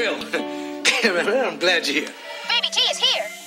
Well, I'm glad you're here. Baby T is here.